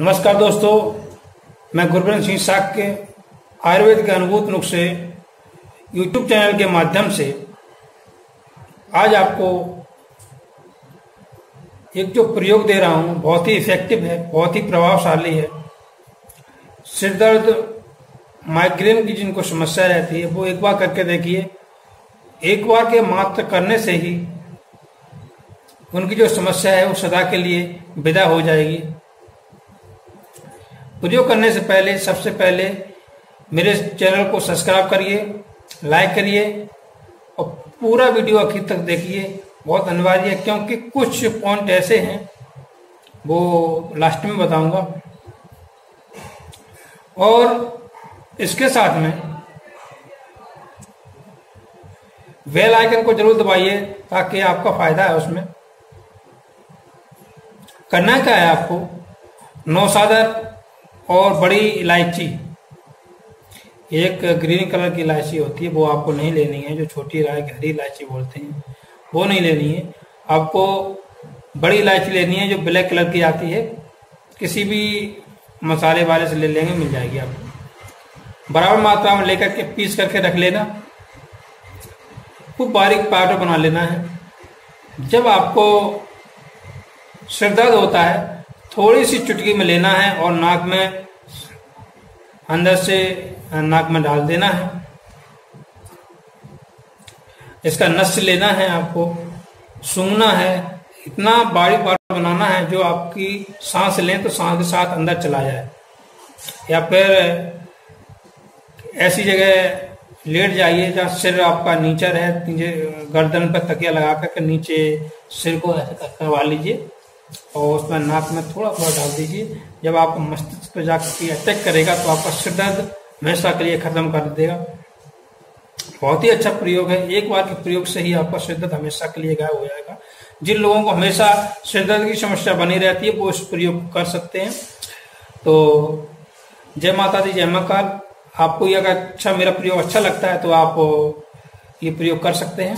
नमस्कार दोस्तों, मैं गुरबरन सिंह साख के आयुर्वेद के अनुभूत नुस्खे यूट्यूब चैनल के माध्यम से आज आपको एक जो प्रयोग दे रहा हूँ, बहुत ही इफ़ेक्टिव है, बहुत ही प्रभावशाली है। सिर दर्द माइग्रेन की जिनको समस्या रहती है, वो एक बार करके देखिए। एक बार के मात्र करने से ही उनकी जो समस्या है, वो सदा के लिए विदा हो जाएगी। प्रयोग करने से पहले, सबसे पहले मेरे चैनल को सब्सक्राइब करिए, लाइक करिए और पूरा वीडियो आखिर तक देखिए। बहुत अनिवार्य है, क्योंकि कुछ पॉइंट ऐसे हैं, वो लास्ट में बताऊँगा। और इसके साथ में वेल आइकन को ज़रूर दबाइए, ताकि आपका फ़ायदा है उसमें। करना क्या है आपको? नौ नौसादर और बड़ी इलायची। एक ग्रीन कलर की इलायची होती है, वो आपको नहीं लेनी है, जो छोटी राय हरी इलायची बोलते हैं, वो नहीं लेनी है। आपको बड़ी इलायची लेनी है, जो ब्लैक कलर की आती है, किसी भी मसाले वाले से ले लेंगे, मिल जाएगी आपको। बराबर मात्रा में लेकर के पीस करके रख लेना। खूब बारीक पाउडर बना लेना है। जब आपको सिर दर्द होता है थोड़ी सी चुटकी में लेना है और नाक में अंदर से नाक में डाल देना है। इसका नस लेना है आपको, सूंघना है। इतना बारीक बारीक बनाना है जो आपकी सांस लें तो सांस के साथ अंदर चला जाए। या फिर ऐसी जगह लेट जाइए जहाँ सिर आपका नीचा रहे गर्दन पर तकिया लगा कर नीचे सिर को ऐसे करवा लीजिए। और उसमें नाक में थोड़ा थोड़ा डाल दीजिए। जब आपको मस्तिष्क पर जाकर अटैक करेगा तो आपका सिर दर्द हमेशा के लिए खत्म कर देगा। बहुत ही अच्छा प्रयोग है। एक बार के प्रयोग से ही आपका सिर दर्द हमेशा के लिए गायब हो जाएगा। जिन लोगों को हमेशा सिर दर्द की समस्या बनी रहती है, वो इस प्रयोग कर सकते हैं। तो जय माता दी, जय महाकाल। आपको ये अगर अच्छा मेरा प्रयोग अच्छा लगता है तो आप ये प्रयोग कर सकते हैं।